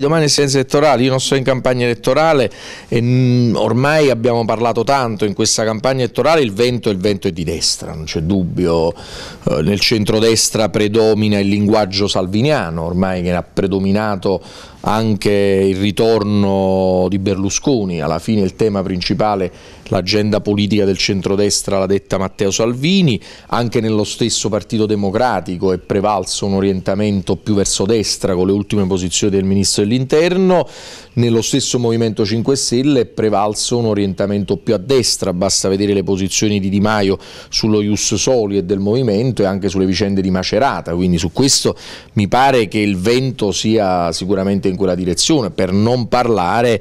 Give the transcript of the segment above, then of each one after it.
Domani è senza elettorale, io non sto in campagna elettorale e ormai abbiamo parlato tanto in questa campagna elettorale, il vento, il vento è di destra, non c'è dubbio, eh, nel centrodestra predomina il linguaggio salviniano, ormai che ha predominato anche il ritorno di Berlusconi, alla fine il tema principale, l'agenda politica del centrodestra l'ha detta Matteo Salvini, anche nello stesso Partito Democratico è prevalso un orientamento più verso destra con le ultime posizioni del Ministro dell'Interno, nello stesso Movimento 5 Stelle è prevalso un orientamento più a destra, basta vedere le posizioni di Di Maio sullo Ius Soli e del Movimento e anche sulle vicende di Macerata, quindi su questo mi pare che il vento sia sicuramente in quella direzione, per non parlare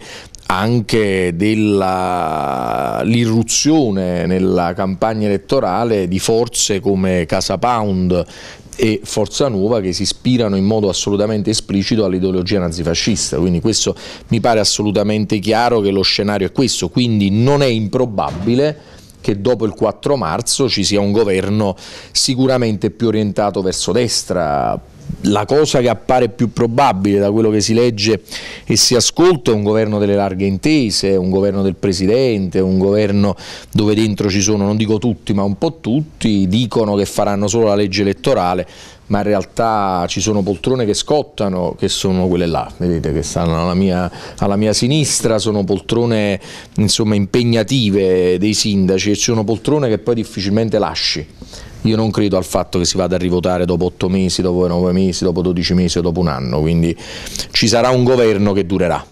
anche dell'irruzione nella campagna elettorale di forze come Casa Pound e Forza Nuova che si ispirano in modo assolutamente esplicito all'ideologia nazifascista, quindi questo mi pare assolutamente chiaro che lo scenario è questo, quindi non è improbabile che dopo il 4 marzo ci sia un governo sicuramente più orientato verso destra, la cosa che appare più probabile da quello che si legge e si ascolta è un governo delle larghe intese, un governo del Presidente, un governo dove dentro ci sono, non dico tutti, ma un po' tutti, dicono che faranno solo la legge elettorale, ma in realtà ci sono poltrone che scottano, che sono quelle là, vedete, che stanno alla mia, alla mia sinistra, sono poltrone insomma, impegnative dei sindaci e ci sono poltrone che poi difficilmente lasci. Io non credo al fatto che si vada a rivotare dopo 8 mesi, dopo 9 mesi, dopo 12 mesi o dopo un anno, quindi ci sarà un governo che durerà.